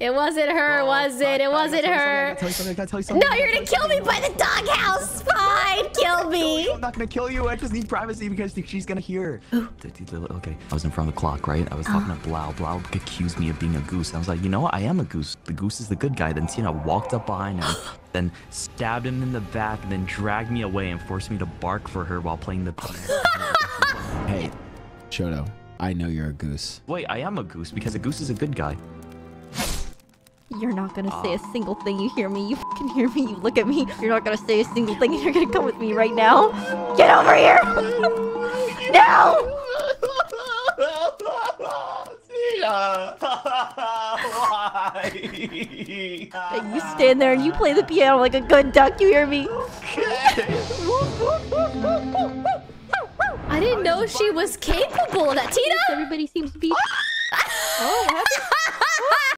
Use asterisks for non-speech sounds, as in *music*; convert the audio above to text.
It wasn't her, Oh, was it? It wasn't her. you something, I gotta tell you something, No, you're gonna kill me by the doghouse. Fine, kill me. I'm not gonna kill you. I just need privacy because she's gonna hear. Okay, I was in front of the clock, right? I was ah. talking to Blau. Blau accused me of being a goose. I was like, you know what? I am a goose. The goose is the good guy. Then Tina walked up behind him, *gasps* then stabbed him in the back, and then dragged me away and forced me to bark for her while playing the. *laughs* Hey, Shoto, I know you're a goose. Wait, I am a goose because a goose is a good guy. You're not gonna say a ah. single thing. You hear me? You can hear me? You look at me. You're not gonna say a single thing, and you're gonna come with me right now. Get over here! *laughs* no! Why? And you stand there and you play the piano like a good duck. You hear me? Okay. I didn't know she was capable of that. Tina! Everybody seems to be. *laughs* oh, what happened? *laughs*